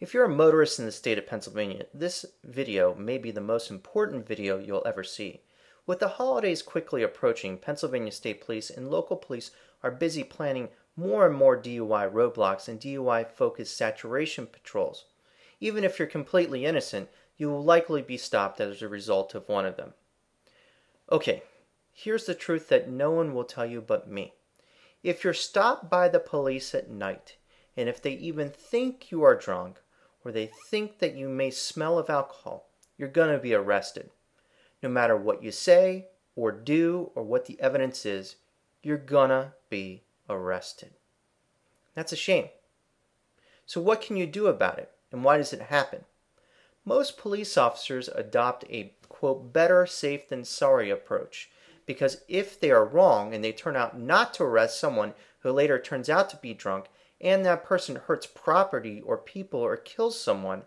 If you're a motorist in the state of Pennsylvania, this video may be the most important video you'll ever see. With the holidays quickly approaching, Pennsylvania State Police and local police are busy planning more and more DUI roadblocks and DUI focused saturation patrols. Even if you're completely innocent, you will likely be stopped as a result of one of them. Okay, here's the truth that no one will tell you but me. If you're stopped by the police at night, and if they even think you are drunk, or they think that you may smell of alcohol, you're going to be arrested. No matter what you say or do or what the evidence is, you're gonna be arrested. That's a shame. So, what can you do about it and why does it happen? Most police officers adopt a quote, better safe than sorry approach because if they are wrong and they turn out not to arrest someone who later turns out to be drunk, and that person hurts property or people or kills someone,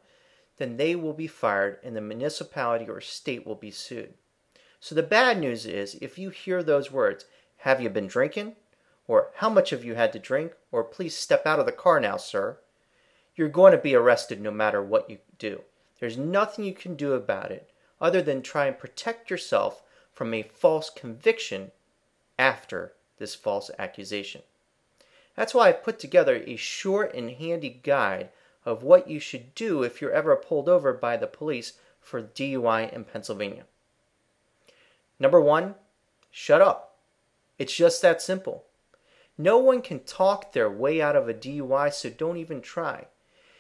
then they will be fired and the municipality or state will be sued. So the bad news is if you hear those words, have you been drinking? Or how much have you had to drink? Or please step out of the car now, sir. You're going to be arrested no matter what you do. There's nothing you can do about it other than try and protect yourself from a false conviction after this false accusation. That's why I put together a short and handy guide of what you should do if you're ever pulled over by the police for DUI in Pennsylvania. Number one, shut up. It's just that simple. No one can talk their way out of a DUI, so don't even try.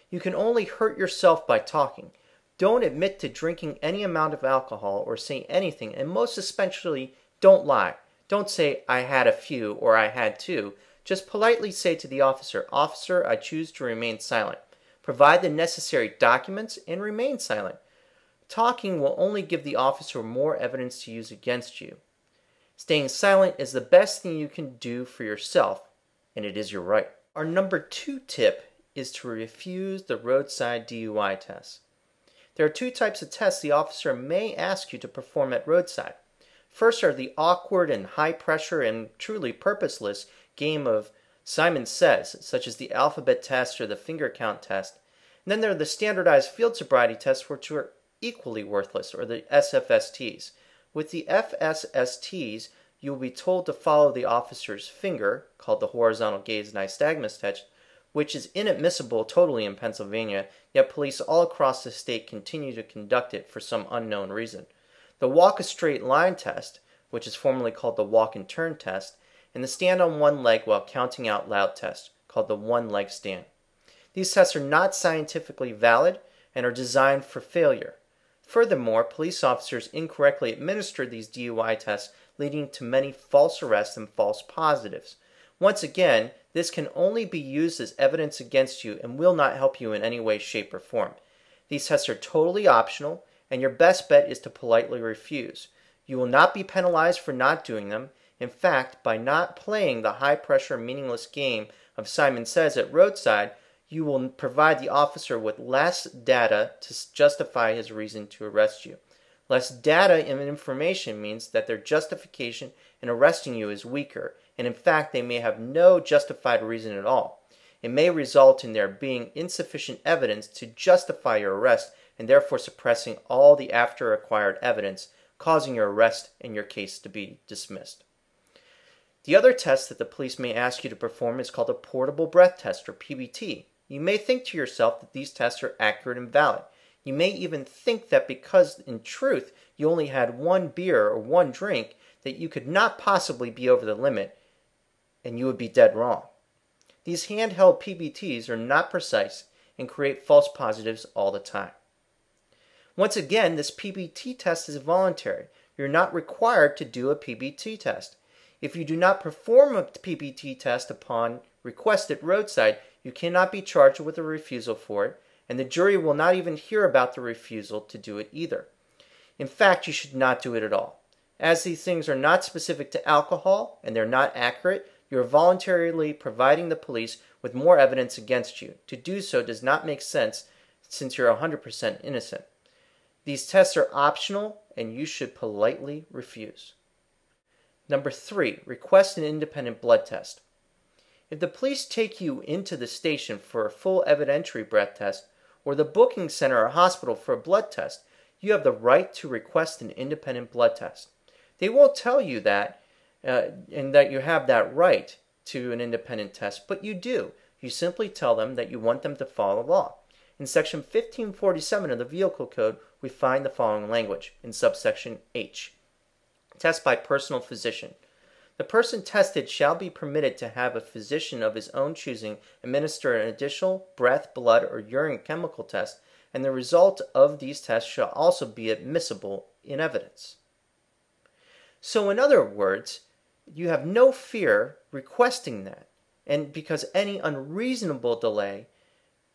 You can only hurt yourself by talking. Don't admit to drinking any amount of alcohol or say anything, and most especially, don't lie. Don't say, I had a few or I had two, just politely say to the officer, Officer, I choose to remain silent. Provide the necessary documents and remain silent. Talking will only give the officer more evidence to use against you. Staying silent is the best thing you can do for yourself, and it is your right. Our number two tip is to refuse the roadside DUI test. There are two types of tests the officer may ask you to perform at roadside. First are the awkward and high pressure and truly purposeless game of Simon Says, such as the alphabet test or the finger count test. And then there are the standardized field sobriety tests, which are equally worthless, or the SFSTs. With the FSSTs, you will be told to follow the officer's finger, called the horizontal gaze nystagmus test, which is inadmissible totally in Pennsylvania, yet police all across the state continue to conduct it for some unknown reason. The walk a straight line test, which is formerly called the walk and turn test, and the stand on one leg while counting out loud test, called the one leg stand. These tests are not scientifically valid and are designed for failure. Furthermore, police officers incorrectly administer these DUI tests, leading to many false arrests and false positives. Once again, this can only be used as evidence against you and will not help you in any way, shape, or form. These tests are totally optional, and your best bet is to politely refuse. You will not be penalized for not doing them, in fact, by not playing the high pressure, meaningless game of Simon Says at roadside, you will provide the officer with less data to justify his reason to arrest you. Less data and information means that their justification in arresting you is weaker, and in fact, they may have no justified reason at all. It may result in there being insufficient evidence to justify your arrest and therefore suppressing all the after acquired evidence, causing your arrest and your case to be dismissed. The other test that the police may ask you to perform is called a portable breath test or PBT. You may think to yourself that these tests are accurate and valid. You may even think that because in truth you only had one beer or one drink that you could not possibly be over the limit and you would be dead wrong. These handheld PBTs are not precise and create false positives all the time. Once again, this PBT test is voluntary. You're not required to do a PBT test. If you do not perform a PBT test upon request at roadside, you cannot be charged with a refusal for it, and the jury will not even hear about the refusal to do it either. In fact, you should not do it at all. As these things are not specific to alcohol and they're not accurate, you are voluntarily providing the police with more evidence against you. To do so does not make sense since you're 100% innocent. These tests are optional and you should politely refuse. Number three, request an independent blood test. If the police take you into the station for a full evidentiary breath test, or the booking center or hospital for a blood test, you have the right to request an independent blood test. They won't tell you that uh, and that you have that right to an independent test, but you do. You simply tell them that you want them to follow the law. In section 1547 of the Vehicle Code, we find the following language in subsection H. Test by personal physician. The person tested shall be permitted to have a physician of his own choosing administer an additional breath, blood, or urine chemical test, and the result of these tests shall also be admissible in evidence. So, in other words, you have no fear requesting that, and because any unreasonable delay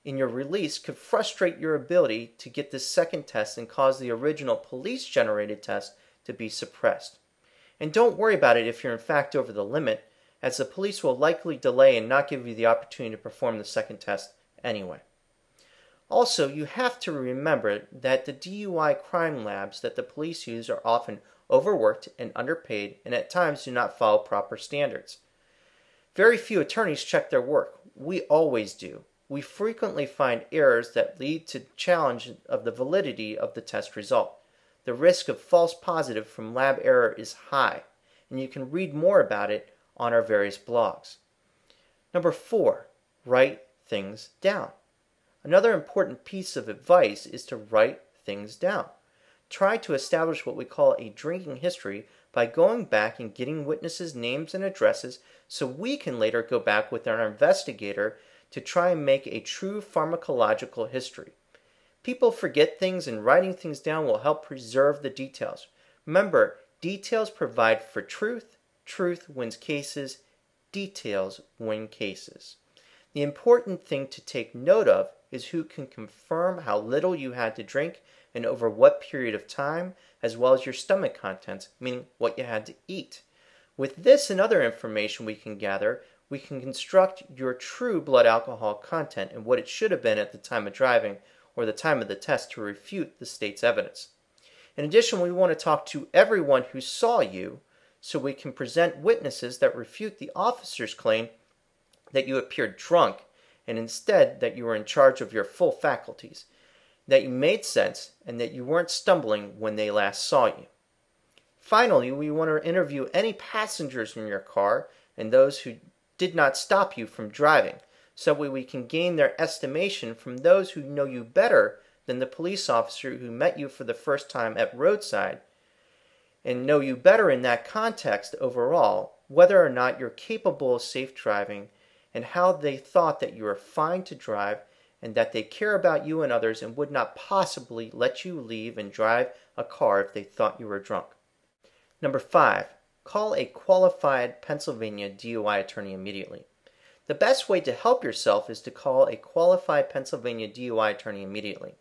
in your release could frustrate your ability to get this second test and cause the original police generated test to be suppressed. And don't worry about it if you're in fact over the limit, as the police will likely delay and not give you the opportunity to perform the second test anyway. Also, you have to remember that the DUI crime labs that the police use are often overworked and underpaid and at times do not follow proper standards. Very few attorneys check their work. We always do. We frequently find errors that lead to challenge of the validity of the test result the risk of false positive from lab error is high, and you can read more about it on our various blogs. Number four, write things down. Another important piece of advice is to write things down. Try to establish what we call a drinking history by going back and getting witnesses' names and addresses so we can later go back with our investigator to try and make a true pharmacological history. People forget things, and writing things down will help preserve the details. Remember, details provide for truth, truth wins cases, details win cases. The important thing to take note of is who can confirm how little you had to drink and over what period of time, as well as your stomach contents, meaning what you had to eat. With this and other information we can gather, we can construct your true blood alcohol content and what it should have been at the time of driving or the time of the test to refute the state's evidence. In addition, we want to talk to everyone who saw you so we can present witnesses that refute the officer's claim that you appeared drunk and instead that you were in charge of your full faculties, that you made sense, and that you weren't stumbling when they last saw you. Finally, we want to interview any passengers in your car and those who did not stop you from driving so we can gain their estimation from those who know you better than the police officer who met you for the first time at roadside and know you better in that context overall, whether or not you're capable of safe driving and how they thought that you were fine to drive and that they care about you and others and would not possibly let you leave and drive a car if they thought you were drunk. Number five, call a qualified Pennsylvania DUI attorney immediately. The best way to help yourself is to call a qualified Pennsylvania DUI attorney immediately.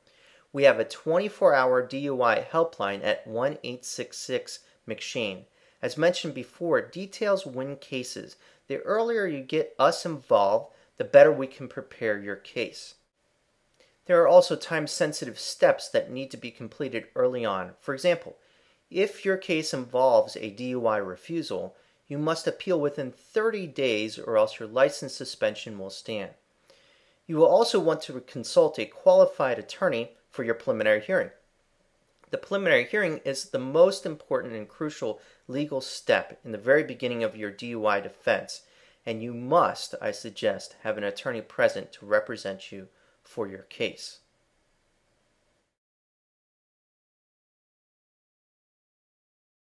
We have a 24 hour DUI helpline at 1 866 McShane. As mentioned before, details win cases. The earlier you get us involved, the better we can prepare your case. There are also time sensitive steps that need to be completed early on. For example, if your case involves a DUI refusal, you must appeal within 30 days or else your license suspension will stand. You will also want to consult a qualified attorney for your preliminary hearing. The preliminary hearing is the most important and crucial legal step in the very beginning of your DUI defense, and you must, I suggest, have an attorney present to represent you for your case.